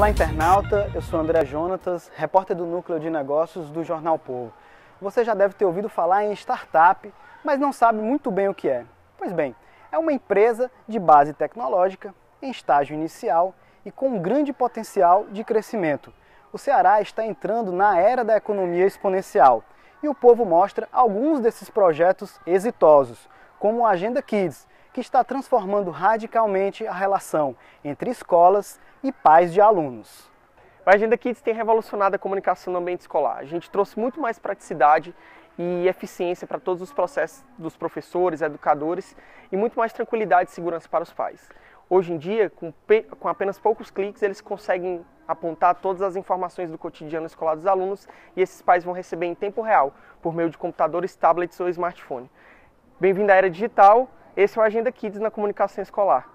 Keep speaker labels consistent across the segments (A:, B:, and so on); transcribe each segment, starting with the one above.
A: Olá, internauta. Eu sou André Jonatas, repórter do Núcleo de Negócios do Jornal Povo. Você já deve ter ouvido falar em startup, mas não sabe muito bem o que é. Pois bem, é uma empresa de base tecnológica, em estágio inicial e com um grande potencial de crescimento. O Ceará está entrando na era da economia exponencial e o povo mostra alguns desses projetos exitosos, como a Agenda Kids, que está transformando radicalmente a relação entre escolas e pais de alunos.
B: A Agenda Kids tem revolucionado a comunicação no ambiente escolar. A gente trouxe muito mais praticidade e eficiência para todos os processos dos professores, educadores e muito mais tranquilidade e segurança para os pais. Hoje em dia, com, com apenas poucos cliques, eles conseguem apontar todas as informações do cotidiano escolar dos alunos e esses pais vão receber em tempo real, por meio de computadores, tablets ou smartphone. Bem-vindo à era digital, esse é o Agenda Kids na comunicação escolar.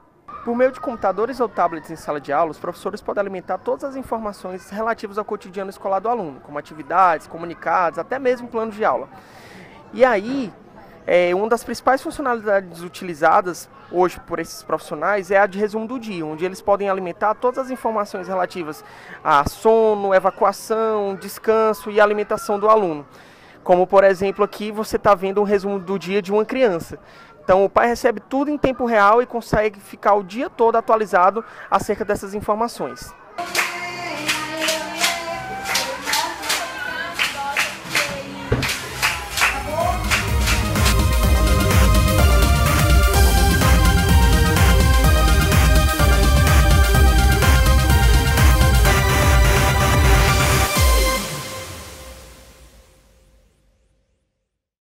B: Por meio de computadores ou tablets em sala de aula, os professores podem alimentar todas as informações relativas ao cotidiano escolar do aluno, como atividades, comunicados, até mesmo planos de aula. E aí, é, uma das principais funcionalidades utilizadas hoje por esses profissionais é a de resumo do dia, onde eles podem alimentar todas as informações relativas a sono, evacuação, descanso e alimentação do aluno. Como, por exemplo, aqui você está vendo um resumo do dia de uma criança. Então o pai recebe tudo em tempo real e consegue ficar o dia todo atualizado acerca dessas informações.